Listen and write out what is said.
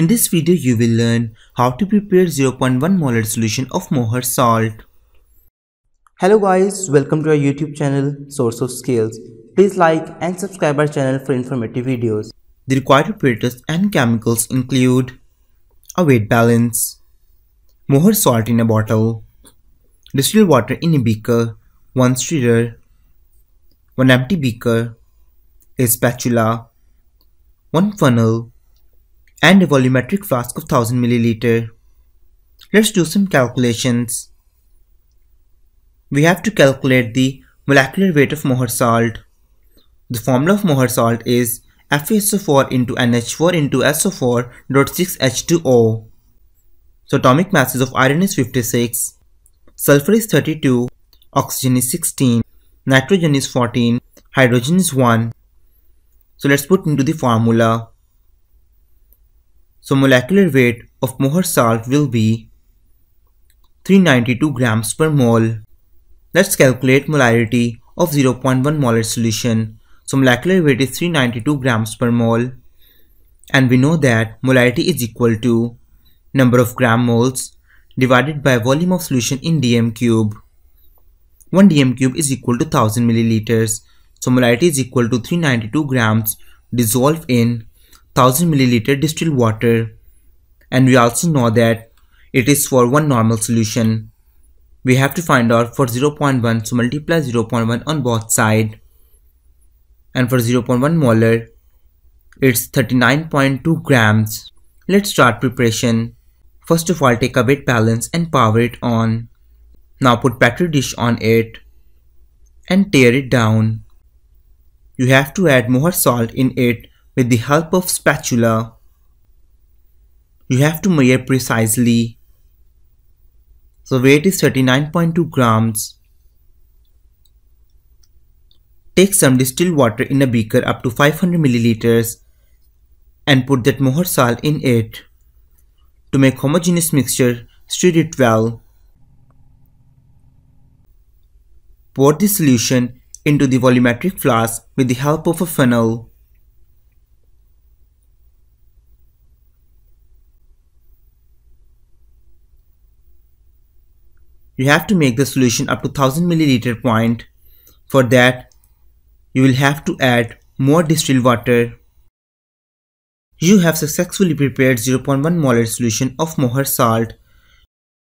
In this video you will learn how to prepare 0.1 molar solution of Mohr salt. Hello guys, welcome to our YouTube channel Source of Skills. Please like and subscribe our channel for informative videos. The required preparators and chemicals include a weight balance, Mohr salt in a bottle, distilled water in a beaker, one stirrer, one empty beaker, a spatula, one funnel, and a volumetric flask of 1000 milliliter. Let's do some calculations. We have to calculate the molecular weight of Mohr salt. The formula of Mohr salt is FeSO4 into NH4 into SO4 dot 6H2O. So atomic masses of iron is 56, sulfur is 32, oxygen is 16, nitrogen is 14, hydrogen is 1. So let's put into the formula. So molecular weight of Mohr salt will be 392 grams per mole. Let's calculate molarity of 0.1 molar solution. So molecular weight is 392 grams per mole and we know that molarity is equal to number of gram moles divided by volume of solution in dm cube. 1 dm cube is equal to 1000 milliliters. So molarity is equal to 392 grams dissolved in 1000 milliliter distilled water. And we also know that it is for one normal solution. We have to find out for 0.1 so multiply 0.1 on both side and for 0.1 molar it's 39.2 grams. Let's start preparation. First of all take a weight balance and power it on. Now put petri dish on it and tare it down. You have to add Mohr salt in it with the help of spatula. You have to measure precisely. So weight is 39.2 grams. Take some distilled water in a beaker up to 500 milliliters and put that Mohr salt in it. To make homogeneous mixture, stir it well. Pour the solution into the volumetric flask with the help of a funnel. You have to make the solution up to 1000 milliliter point. For that, you will have to add more distilled water. You have successfully prepared 0.1 molar solution of Mohr salt.